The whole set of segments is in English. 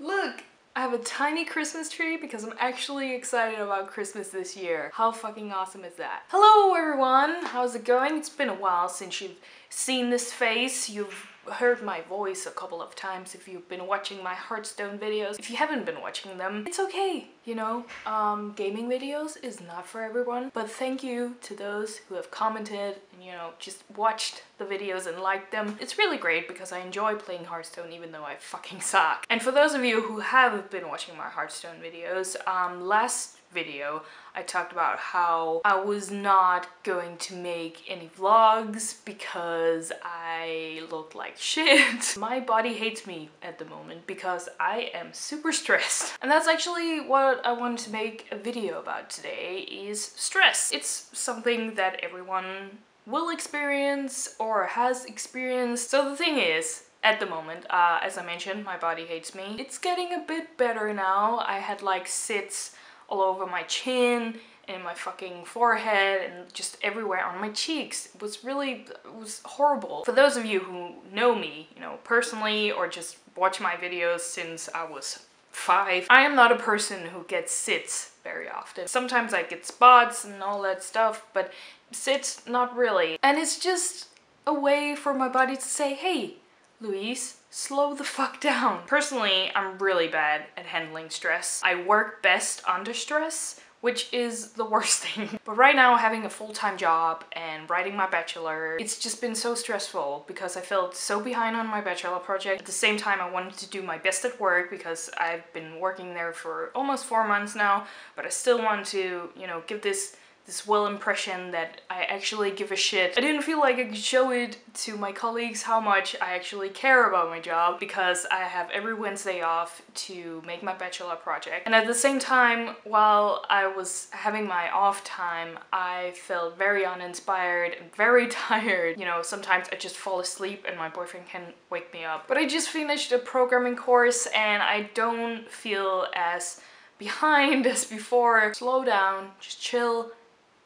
Look! I have a tiny Christmas tree because I'm actually excited about Christmas this year. How fucking awesome is that? Hello everyone! How's it going? It's been a while since you've seen this face. You've heard my voice a couple of times if you've been watching my Hearthstone videos. If you haven't been watching them, it's okay, you know? Um, gaming videos is not for everyone, but thank you to those who have commented and, you know, just watched the videos and liked them. It's really great because I enjoy playing Hearthstone even though I fucking suck. And for those of you who have been watching my Hearthstone videos, um, last video, I talked about how I was not going to make any vlogs because I look like shit. My body hates me at the moment because I am super stressed. And that's actually what I wanted to make a video about today is stress. It's something that everyone will experience or has experienced. So the thing is, at the moment, uh, as I mentioned, my body hates me. It's getting a bit better now. I had like sits all over my chin and my fucking forehead and just everywhere on my cheeks. It was really, it was horrible. For those of you who know me, you know, personally or just watch my videos since I was five, I am not a person who gets sits very often. Sometimes I get spots and all that stuff, but sits, not really. And it's just a way for my body to say, hey, Louise, slow the fuck down. Personally, I'm really bad at handling stress. I work best under stress, which is the worst thing. but right now, having a full-time job and writing my bachelor, it's just been so stressful because I felt so behind on my bachelor project. At the same time, I wanted to do my best at work because I've been working there for almost four months now, but I still want to, you know, give this this well impression that I actually give a shit. I didn't feel like I could show it to my colleagues how much I actually care about my job because I have every Wednesday off to make my bachelor project. And at the same time, while I was having my off time, I felt very uninspired and very tired. You know, sometimes I just fall asleep and my boyfriend can wake me up. But I just finished a programming course and I don't feel as behind as before. Slow down, just chill,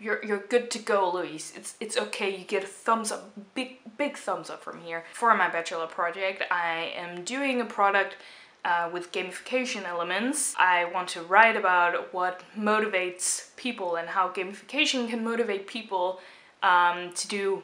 you're you're good to go, Louise. It's it's okay. You get a thumbs up, big big thumbs up from here. For my bachelor project, I am doing a product uh, with gamification elements. I want to write about what motivates people and how gamification can motivate people um, to do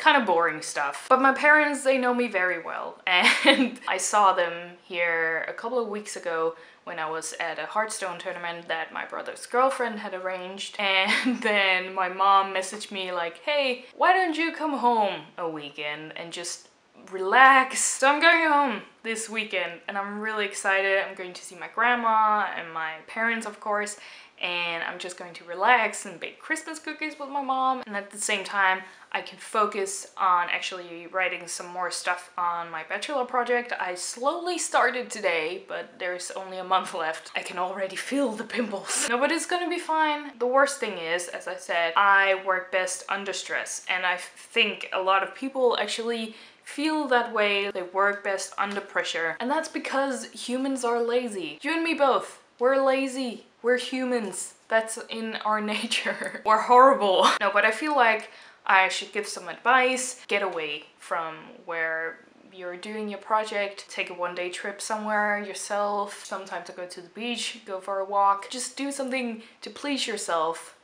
kind of boring stuff. But my parents, they know me very well and I saw them here a couple of weeks ago when I was at a Hearthstone tournament that my brother's girlfriend had arranged and then my mom messaged me like, hey, why don't you come home a weekend and just relax. So I'm going home this weekend and I'm really excited. I'm going to see my grandma and my parents of course and I'm just going to relax and bake Christmas cookies with my mom and at the same time I can focus on actually writing some more stuff on my bachelor project. I slowly started today, but there's only a month left. I can already feel the pimples. no, but it's gonna be fine. The worst thing is, as I said, I work best under stress and I think a lot of people actually feel that way. They work best under pressure. And that's because humans are lazy. You and me both. We're lazy. We're humans. That's in our nature. We're horrible. No, but I feel like I should give some advice. Get away from where you're doing your project, take a one day trip somewhere yourself, sometimes to go to the beach, go for a walk. Just do something to please yourself.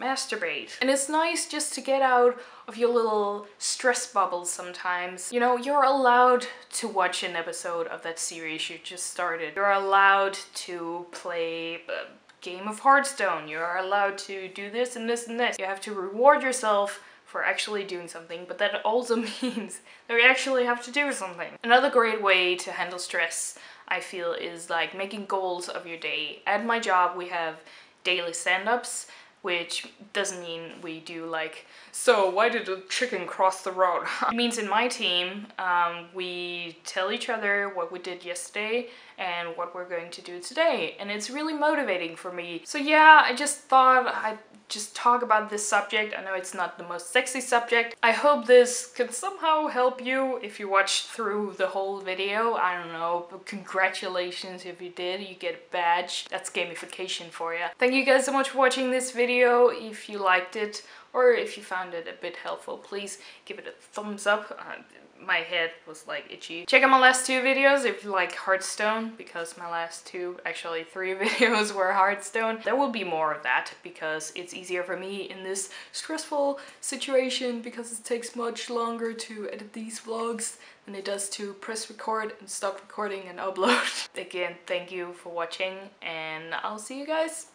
Masturbate. And it's nice just to get out of your little stress bubble sometimes. You know, you're allowed to watch an episode of that series you just started. You're allowed to play uh, game of Hearthstone. You are allowed to do this and this and this. You have to reward yourself for actually doing something, but that also means that you actually have to do something. Another great way to handle stress, I feel, is like making goals of your day. At my job, we have daily stand-ups which doesn't mean we do like, so why did a chicken cross the road? it means in my team, um, we tell each other what we did yesterday and what we're going to do today. And it's really motivating for me. So yeah, I just thought I'd just talk about this subject. I know it's not the most sexy subject. I hope this can somehow help you if you watched through the whole video. I don't know, but congratulations if you did. You get a badge. That's gamification for you. Thank you guys so much for watching this video. If you liked it or if you found it a bit helpful, please give it a thumbs up. Uh, my head was like itchy. Check out my last two videos if you like Hearthstone because my last two, actually three videos were Hearthstone. There will be more of that because it's easier for me in this stressful situation because it takes much longer to edit these vlogs than it does to press record and stop recording and upload. Again, thank you for watching and I'll see you guys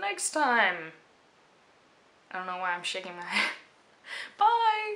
next time. I don't know why I'm shaking my head. Bye!